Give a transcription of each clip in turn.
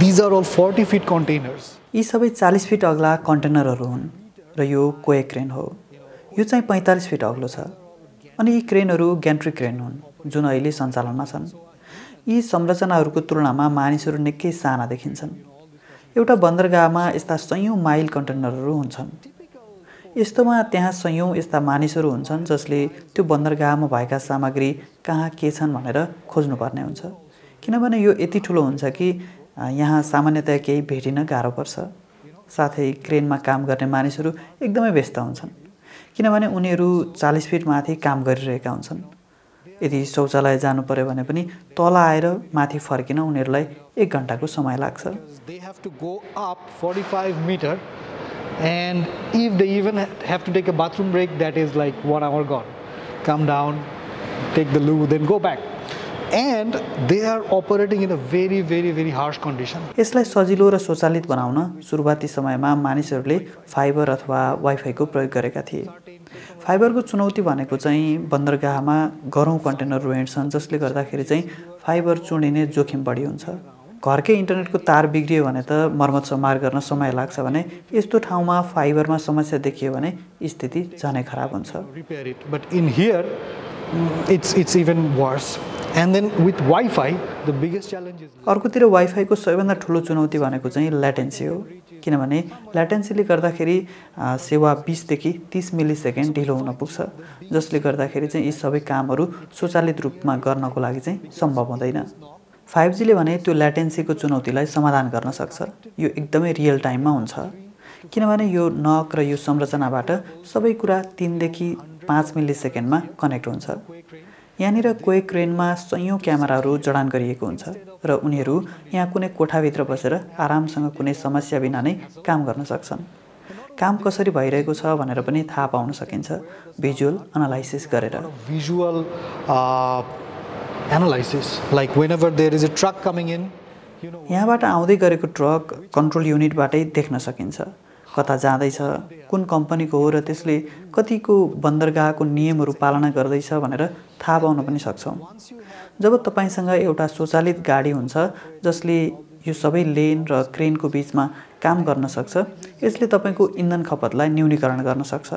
These are all 40 feet containers. यी सबै चालिस फिट अग्ला कन्टेनरहरू हुन् र यो कोए क्रेन हो। यो चाहिँ पैँतालिस फिट अग्लो छ। अनि यी क्रेनहरू ग्यान्ट्री क्रेन हुन् जुन अहिले सञ्चालनमा छन्। यी संरचनाहरूको तुलनामा मानिसहरू निकै साना देखिन्छन्। एउटा बन्दरगाहमा यस्ता सयौँ माइल कन्टेनरहरू हुन्छन्। यस्तोमा त्यहाँ सयौँ यस्ता मानिसहरू हुन्छन् जसले त्यो बन्दरगाहमा भएका सामग्री कहाँ के छन् भनेर खोज्नुपर्ने हुन्छ। किनभने यो यति ठुलो हुन्छ कि यहाँ सामान्यतया केही भेटिन गाह्रो पर्छ। साथै क्रेनमा काम गर्ने मानिसहरू एकदमै व्यस्त हुन्छन्। किनभने उनीहरू चालिस फिट माथि काम गरिरहेका हुन्छन्। यदि शौचालय जानु पर्यो भने पनि तल आएर माथि फर्किन उनीहरूलाई एक घन्टाको समय लाग्छ They have to go up 45 meter, and if they even have to take a bathroom break, that is like one hour gone. Come down, take the loo, then go back. And they are operating in a very, very, very harsh condition. यसलाई सजिलो र स्वचालित बनाउन सुरुवाती समयमा मानिसहरूले fibre अथवा वाइफाईको प्रयोग गरेका थिए फाइबरको चुनौती भनेको चाहिँ बन्दरगाहमा गरौँ कन्टेनरहरू हिँड्छन् जसले गर्दाखेरि चाहिँ फाइबर चुडिने जोखिम बढी हुन्छ। घरकै इन्टरनेटको तार बिग्रियो भने त मर्मत समार गर्न समय लाग्छ भने यस्तो ठाउँमा फाइबरमा समस्या देखियो भने स्थिति झनै खराब हुन्छ। With Wi Fi, the biggest challenge is अर्कोतिर वाइफाईको सबैभन्दा ठुलो चुनौती भनेको चाहिँ ल्याटेन्सी हो। किनभने ल्याटेन्सीले गर्दाखेरि सेवा बिसदेखि तिस मिली सेकेन्ड ढिलो हुन पुग्छ जसले गर्दाखेरि चाहिँ यी सबै कामहरू स्वचालित रूपमा गर्नको लागि चाहिँ सम्भव हुँदैन। फाइभ जीले भने त्यो ल्याटेन्सीको चुनौतीलाई समाधान गर्न सक्छ। यो एकदमै रियल टाइममा हुन्छ। किनभने यो नक र यो संरचनाबाट सबै कुरा तिनदेखि पाँच मिली सेकेन्डमा कनेक्ट हुन्छ। यहाँनिर कोही क्रेनमा सयौँ क्यामेराहरू जडान गरिएको हुन्छ र उनीहरू यहाँ कुनै कोठाभित्र बसेर आरामसँग कुनै समस्या बिना नै काम गर्न सक्छन्। काम कसरी भइरहेको छ भनेर पनि थाहा पाउन सकिन्छ। भिजुअल एनालाइसिस गरेर। Whenever there is a truck coming in, you know, यहाँबाट आउँदै गरेको ट्रक कन्ट्रोल युनिटबाटै देख्न सकिन्छ। कता जाँदैछ कुन कम्पनीको हो र त्यसले कतिको बन्दरगाहको नियमहरू पालना गर्दैछ भनेर थाहा पाउन पनि सक्छौँ। जब तपाईँसँग एउटा स्वचालित गाडी हुन्छ जसले यो सबै लेन र क्रेनको बिचमा काम गर्न सक्छ यसले तपाईँको इन्धन खपतलाई न्यूनीकरण गर्न सक्छ।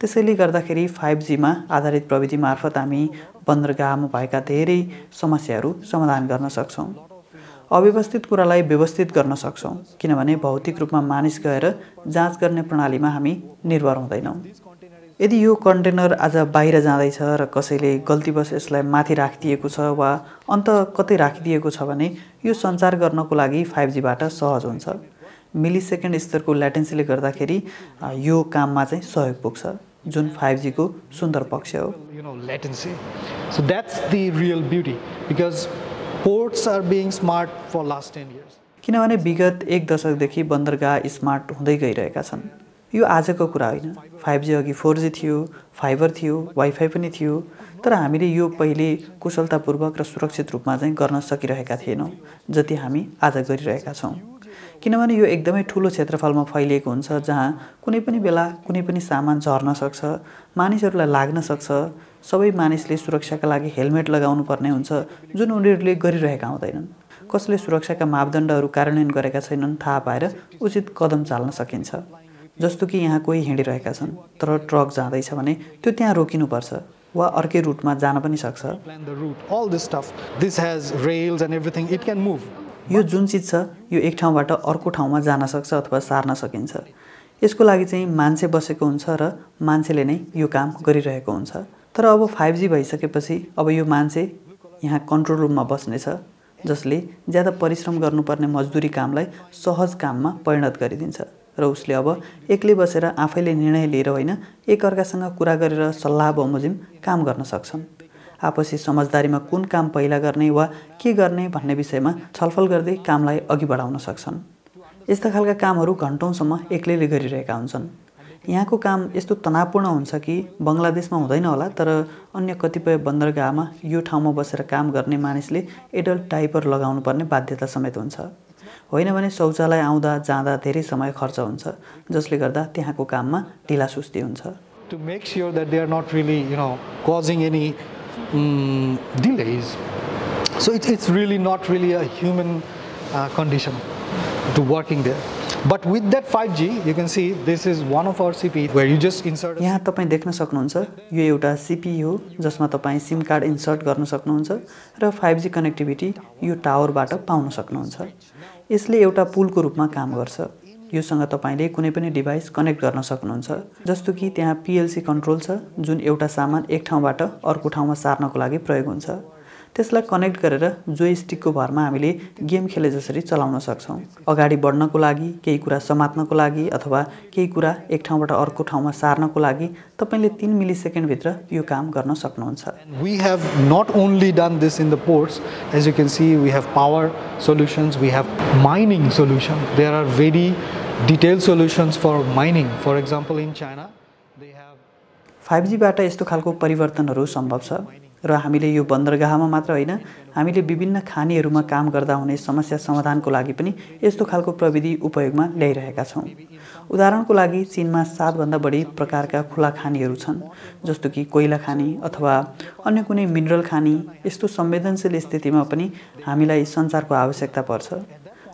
त्यसैले गर्दाखेरि फाइभ जीमा आधारित प्रविधि मार्फत हामी बन्दरगाहमा भएका धेरै समस्याहरू समाधान गर्न सक्छौँ। अव्यवस्थित कुरालाई व्यवस्थित गर्न सक्छौँ किनभने भौतिक रूपमा मानिस गएर जाँच गर्ने प्रणालीमा हामी निर्भर हुँदैनौँ। यदि यो कन्टेनर आज बाहिर जाँदैछ र कसैले गल्तीवश यसलाई माथि राखिदिएको छ वा अन्त कतै राखिदिएको छ भने यो सञ्चार गर्नको लागि फाइभ जीबाट सहज हुन्छ। मिली सेकेन्ड स्तरको ल्याटेन्सीले गर्दाखेरि यो काममा चाहिँ सहयोग पुग्छ जुन फाइभ जीको सुन्दर पक्ष हो। Ports are being smart for last 10 years. किनभने विगत एक दशकदेखि बन्दरगाह स्मार्ट हुँदै गइरहेका छन्। यो आजको कुरा होइन। फाइभ जी अघि फोर जी थियो फाइबर थियो वाइफाई पनि थियो तर हामीले यो पहिले कुशलतापूर्वक र सुरक्षित रूपमा चाहिँ गर्न सकिरहेका थिएनौँ जति हामी आज गरिरहेका छौँ। किनभने यो एकदमै ठुलो क्षेत्रफलमा फैलिएको हुन्छ जहाँ कुनै पनि बेला कुनै पनि सामान झर्न सक्छ मानिसहरूलाई लाग्न सक्छ सबै मानिसले सुरक्षाका लागि हेलमेट लगाउनु पर्ने हुन्छ जुन उनीहरूले गरिरहेका हुँदैनन्। कसले सुरक्षाका मापदण्डहरू कार्यान्वयन गरेका छैनन् थाहा पाएर उचित कदम चाल्न सकिन्छ। जस्तो कि यहाँ कोही हिँडिरहेका छन् तर ट्रक जाँदैछ भने त्यो त्यहाँ रोकिनुपर्छ वा अर्कै रुटमा जान पनि सक्छ। यो जुन चिज छ यो एक ठाउँबाट अर्को ठाउँमा जान सक्छ अथवा सार्न सकिन्छ। यसको लागि चाहिँ मान्छे बसेको हुन्छ र मान्छेले नै यो काम गरिरहेको हुन्छ। तर अब फाइभ जी भइसकेपछि अब यो मान्छे यहाँ कन्ट्रोल रुममा बस्नेछ जसले ज्यादा परिश्रम गर्नुपर्ने मजदुरी कामलाई सहज काममा परिणत गरिदिन्छ र उसले अब एक्लै बसेर आफैले निर्णय लिएर होइन एकअर्कासँग कुरा गरेर सल्लाह बमोजिम काम गर्न सक्छन्। आपसी समझदारीमा कुन काम पहिला गर्ने वा के गर्ने भन्ने विषयमा छलफल गर्दै कामलाई अघि बढाउन सक्छन्। यस्ता खालका कामहरू घन्टौँसम्म एक्लैले गरिरहेका हुन्छन्। यहाँको काम यस्तो तनावपूर्ण हुन्छ कि बङ्गलादेशमा हुँदैन होला तर अन्य कतिपय बन्दरगाहमा यो ठाउँमा बसेर काम गर्ने मानिसले एडल्ट डाइपर लगाउनु पर्ने बाध्यता समेत हुन्छ। होइन भने शौचालय आउँदा जाँदा धेरै समय खर्च हुन्छ जसले गर्दा त्यहाँको काममा ढिलासुस्ती हुन्छ। To make sure that they are not really, you know, causing any mm, delays. So it's, it's really not really a human uh, condition to working there. But with that 5G, you can see this is one of our CP where you just insert. a यहाँ तपाईँ देख्न सक्नुहुन्छ यो एउटा CP हो जसमा तपाईँ SIM card insert गर्न सक्नुहुन्छ र फाइभ जी कनेक्टिभिटी यो टावरबाट पाउन सक्नुहुन्छ यसले एउटा पुलको रूपमा काम गर्छ योसँग तपाईँले कुनै पनि डिभाइस कनेक्ट गर्न सक्नुहुन्छ जस्तो कि त्यहाँ पिएलसी कन्ट्रोल छ जुन एउटा सामान एक ठाउँबाट अर्को ठाउँमा सार्नको लागि प्रयोग हुन्छ। त्यसलाई कनेक्ट गरेर जोइ स्टिकको भरमा हामीले गेम खेले जसरी चलाउन सक्छौँ। अगाडि बढ्नको लागि केही कुरा समात्नको लागि अथवा केही कुरा एक ठाउँबाट अर्को ठाउँमा सार्नको लागि तपाईँले तिन मिली सेकेन्डभित्र यो काम गर्न सक्नुहुन्छ। We have not only done this in the ports as you can see we have power solutions we have mining solution there are very detail solutions for mining for example in China 5G जीबाट यस्तो खालको परिवर्तनहरू सम्भव छ। र हामीले यो बन्दरगाहमा मात्र होइन हामीले विभिन्न खानीहरूमा काम गर्दा हुने समस्या समाधानको लागि पनि यस्तो खालको प्रविधि उपयोगमा ल्याइरहेका छौँ। उदाहरणको लागि चिनमा सातभन्दा बढी प्रकारका खुला खानीहरू छन् जस्तो कि कोइला खानी अथवा अन्य कुनै मिनरल खानी यस्तो संवेदनशील स्थितिमा पनि हामीलाई सञ्चारको आवश्यकता पर्छ।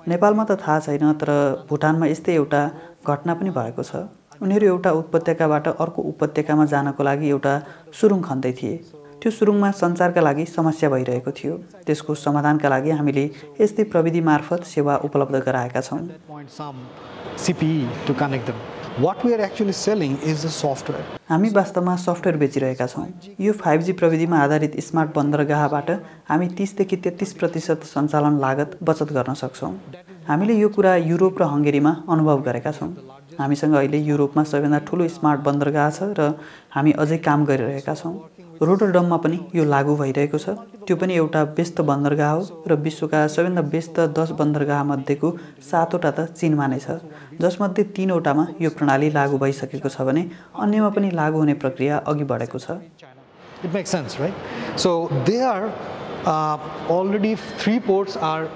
नेपालमा त थाहा छैन तर भुटानमा यस्तै एउटा घटना पनि भएको छ। उनीहरू एउटा उपत्यकाबाट अर्को उपत्यकामा जानको लागि एउटा सुरुङ खन्दै थिए। त्यो सुरुङमा सञ्चारका लागि समस्या भइरहेको थियो। त्यसको समाधानका लागि हामीले यस्तै प्रविधि मार्फत सेवा उपलब्ध गराएका छौँ। Software. हामी वास्तवमा सफ्टवेयर बेचिरहेका छौँ। यो फाइभ जी प्रविधिमा आधारित स्मार्ट बन्दरगाहबाट हामी तिसदेखि तेत्तिस प्रतिशत सञ्चालन लागत बचत गर्न सक्छौँ। हामीले यो कुरा युरोप र हङ्गेरीमा अनुभव गरेका छौँ। हामीसँग अहिले युरोपमा सबैभन्दा ठुलो स्मार्ट बन्दरगाह छ र हामी अझै काम गरिरहेका छौँ। रोटरडममा पनि यो लागू भइरहेको छ। त्यो पनि एउटा व्यस्त बन्दरगाह हो र विश्वका सबैभन्दा व्यस्त दस बन्दरगाहमध्येको सातवटा त चिनमा नै छ। जसमध्ये तिनवटामा यो प्रणाली लागू भइसकेको छ भने अन्यमा पनि लागू हुने प्रक्रिया अघि बढेको छ। It makes sense right so they are and three ports are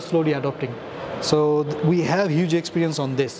slowly adapting so we have huge experience on this